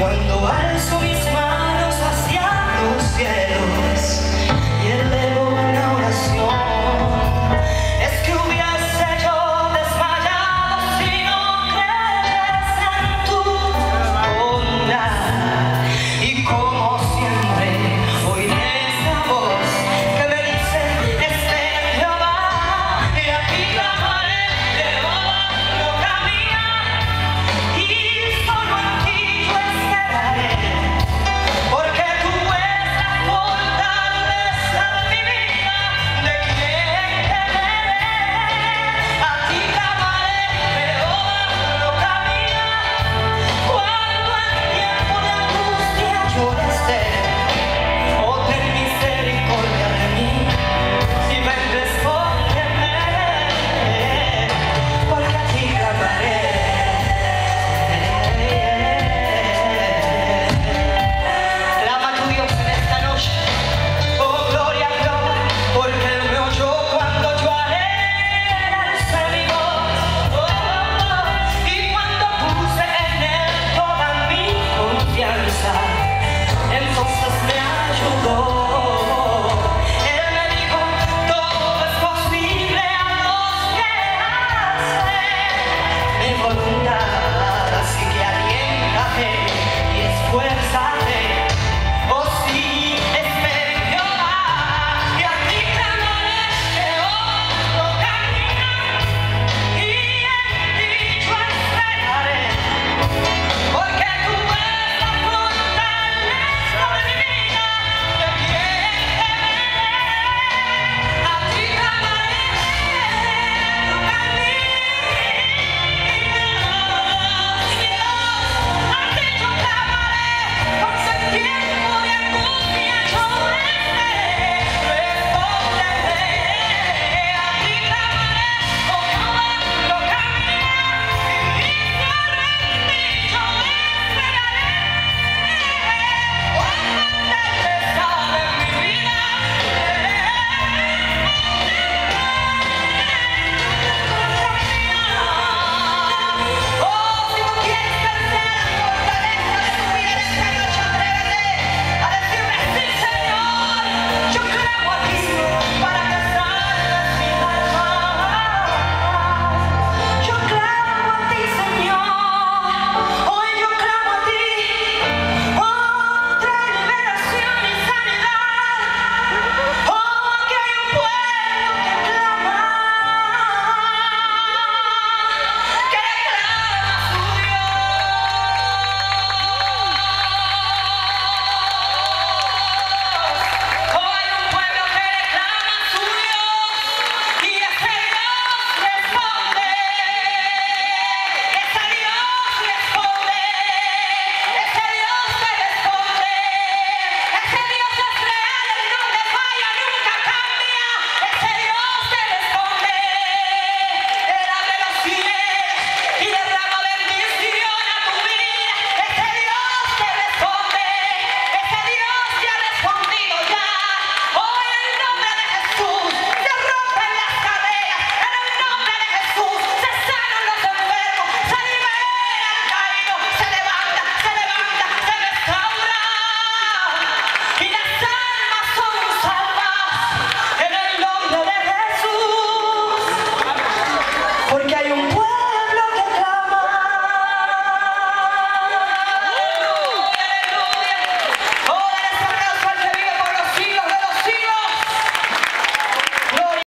cuando alzo mis manos hacia los cielos